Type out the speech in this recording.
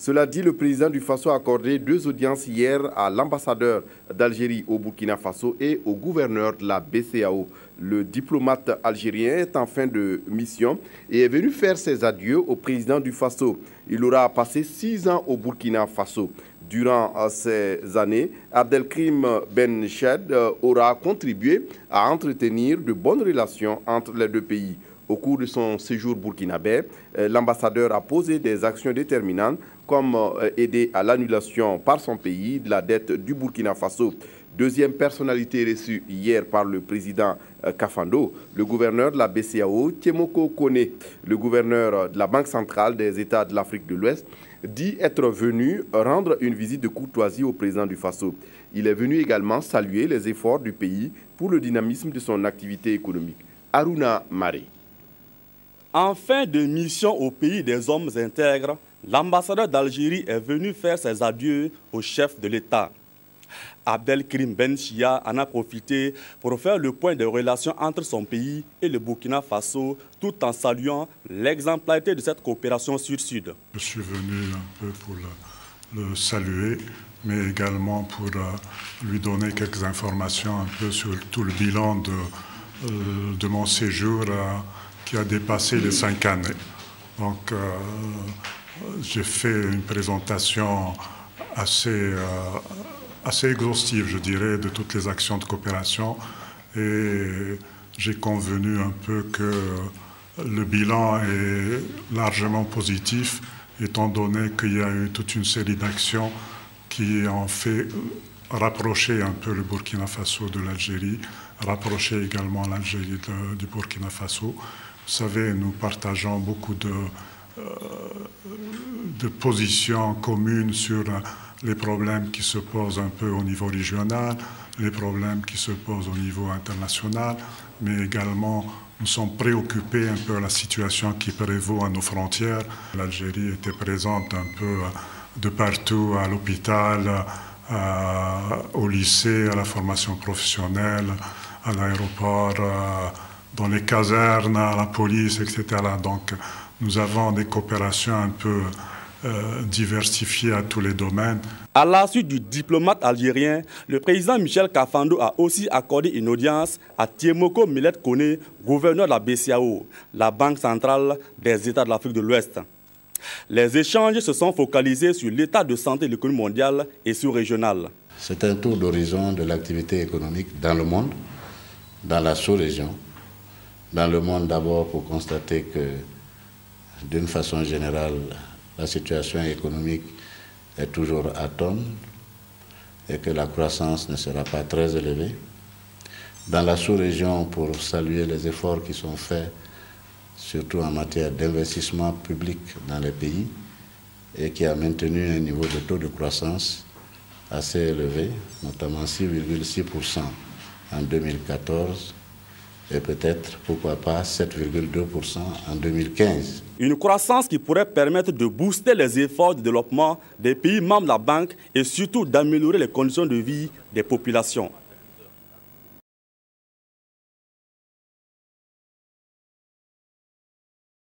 Cela dit, le président du Faso a accordé deux audiences hier à l'ambassadeur d'Algérie au Burkina Faso et au gouverneur de la BCAO. Le diplomate algérien est en fin de mission et est venu faire ses adieux au président du Faso. Il aura passé six ans au Burkina Faso. Durant ces années, Abdelkrim Ben Ched euh, aura contribué à entretenir de bonnes relations entre les deux pays. Au cours de son séjour burkinabé, euh, l'ambassadeur a posé des actions déterminantes comme euh, aider à l'annulation par son pays de la dette du Burkina Faso. Deuxième personnalité reçue hier par le président euh, Kafando, le gouverneur de la BCAO, Tiemoko Kone, le gouverneur de la Banque centrale des États de l'Afrique de l'Ouest, dit être venu rendre une visite de courtoisie au président du Faso. Il est venu également saluer les efforts du pays pour le dynamisme de son activité économique. Aruna Mare. En fin de mission au pays des hommes intègres, l'ambassadeur d'Algérie est venu faire ses adieux au chef de l'État. Abdelkrim Ben Chia en a profité pour faire le point des relations entre son pays et le Burkina Faso, tout en saluant l'exemplarité de cette coopération sud-sud. Je suis venu un peu pour le, saluer, mais également pour euh, lui donner quelques informations un peu sur tout le bilan de, euh, mon séjour euh, qui a dépassé les cinq années. Donc, j'ai fait une présentation assez, euh, assez exhaustive, je dirais, de toutes les actions de coopération. Et j'ai convenu un peu que le bilan est largement positif, étant donné qu'il y a eu toute une série d'actions qui ont fait rapprocher un peu le Burkina Faso de l'Algérie, rapprocher également l'Algérie du Burkina Faso. Vous savez, nous partageons beaucoup de de positions communes sur les problèmes qui se posent un peu au niveau régional, les problèmes qui se posent au niveau international, mais également nous sommes préoccupés un peu à la situation qui prévaut à nos frontières. L'Algérie était présente un peu de partout, à l'hôpital, au lycée, à la formation professionnelle, à l'aéroport, dans les casernes, à la police, etc. Donc, nous avons des coopérations un peu euh, diversifiées à tous les domaines. À la suite du diplomate algérien, le président Michel Kafando a aussi accordé une audience à Tiemoko Millet Kone, gouverneur de la BCAO, la Banque centrale des États de l'Afrique de l'Ouest. Les échanges se sont focalisés sur l'état de santé de l'économie mondiale et sous-régionale. C'est un tour d'horizon de l'activité économique dans le monde, dans la sous-région. Dans le monde d'abord pour constater que d'une façon générale, la situation économique est toujours à tonne et que la croissance ne sera pas très élevée. Dans la sous-région, pour saluer les efforts qui sont faits, surtout en matière d'investissement public dans les pays, et qui a maintenu un niveau de taux de croissance assez élevé, notamment 6,6% en 2014 et peut-être, pourquoi pas, 7,2% en 2015. Une croissance qui pourrait permettre de booster les efforts de développement des pays membres de la banque et surtout d'améliorer les conditions de vie des populations.